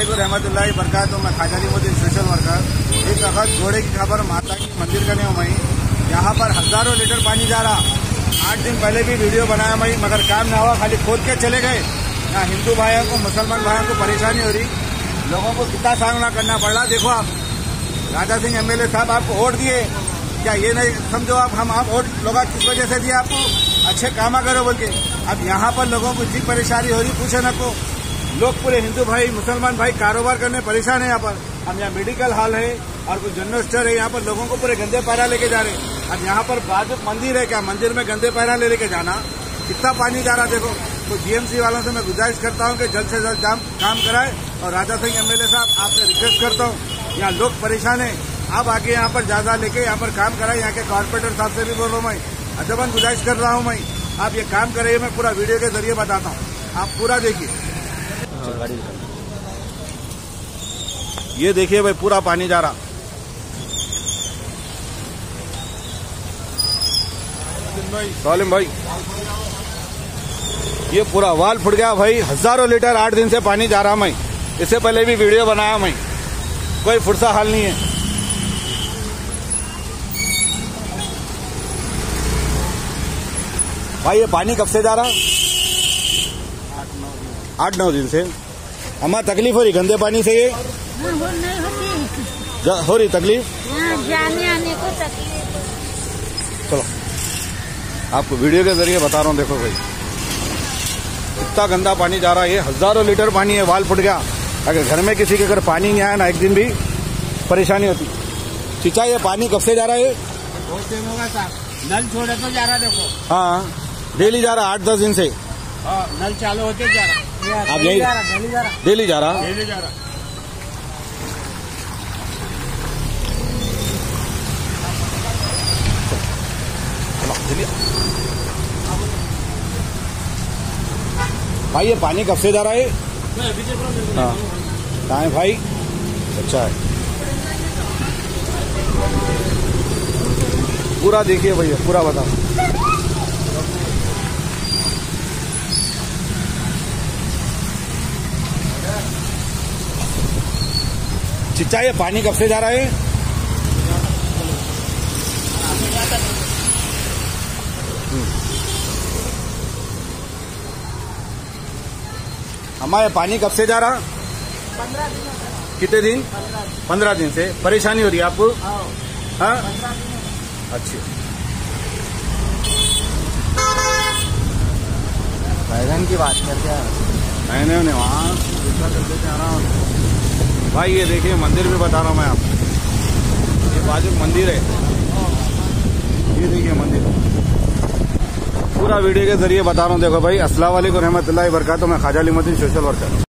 वालेकुम रहमतुल्लाहि बरकात मैं खाजा मोदी सोशल वर्कर एक वक्त घोड़े की खबर माता की मंदिर का नहीं यहाँ पर हज़ारों लीटर पानी जा रहा। आठ दिन पहले भी वीडियो बनाया मई मगर काम ना हुआ, खाली खोद के चले गए। यहाँ हिंदू भाइयों को, मुसलमान भाइयों को परेशानी हो रही। लोगों को कितना सामना करना पड़ रहा, देखो आप। राजा सिंह एमएलए साहब आपको वोट दिए। क्या ये नहीं, समझो आप, हम आप वोट लोग किस वजह से दिए आपको? अच्छे काम करो बोल के। अब यहाँ पर लोगों को इतनी परेशानी हो रही, पूछे न को। लोग पूरे हिंदू भाई, मुसलमान भाई कारोबार करने परेशान है यहाँ पर। हम यहाँ मेडिकल हॉल है और कुछ जनरल स्टोर है। यहाँ पर लोगों को पूरे गंदे पैरा लेके जा रहे हैं। अब यहाँ पर बाद मंदिर है क्या? मंदिर में गंदे पैरा ले लेके जाना। कितना पानी जा रहा देखो। तो जीएमसी वालों से मैं गुजारिश करता हूँ कि जल्द से जल्द काम कराए और राजा सिंह एमएलए साहब, आपसे रिक्वेस्ट करता हूँ। यहाँ लोग परेशान है। आप आके यहाँ पर ज़्यादा लेके यहाँ पर काम कराए। यहाँ के कॉर्पोरेटर साहब से भी बोल रहा हूँ मैं। अदबन गुजारिश कर रहा हूँ मैं। आप ये काम करिए, मैं पूरा वीडियो के ज़रिए बताता हूँ। आप पूरा देखिए। ये देखिए भाई, पूरा पानी जा रहा। सालिम भाई, ये पूरा वाल फुट गया भाई। हज़ारों लीटर आठ दिन से पानी जा रहा मैं। इससे पहले भी वीडियो बनाया मैं। कोई फुर्सा हाल नहीं है। भाई, ये पानी कब से जा रहा? आठ नौ दिन से। हमारा तकलीफ़ हो रही? गंदे पानी से ये? हाँ, हो नहीं होती जा- हो रही तकलीफ़? हाँ, जाने आने को तकलीफ़ चलो। आपको वीडियो के ज़रिए बता रहा हूँ देखो भाई। इतना गंदा पानी जा रहा है ये हज़ारों लीटर पानी है वाल फुट गया। अगर घर में किसी के अगर पानी नहीं आया ना एक दिन भी परेशानी होती। चिचा ये पानी कब से जा रहा है? बहुत दिन होगा साहब नल छोड़े तो जा रहा देखो। हाँ। डेली जा रहा आठ दस दिन से। हाँ नल चालू होते जा रहा आप यही- जा रहा जा रहा। डेली जा रहा? डेली जा रहा। भाई ये पानी कब से जा रहा है? हाँ। कहाँ है भाई? अच्छा है। पूरा देखिए भैया पूरा बताओ। चिच्चा ये पानी कब से जा रहा है? हमारे पानी कब से जा रहा? कितने दिन? पंद्रह दिन से। परेशानी हो रही है आपको? हाँ? अच्छी। बैगन की बात करते हैं। मैंने उन्हें वहाँ दूसरा कर देते हैं। आराम भाई, ये देखिए, मंदिर भी बता रहा हूँ मैं आपको। ये बाजू मंदिर है। ये देखिए मंदिर। पूरा वीडियो के ज़रिए बता रहा हूँ। देखो भाई असला वालेकुम रहमतुल्लाहि वरकatuh मैं खाजा अली मदीन सोशल वर्कर